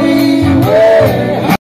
away.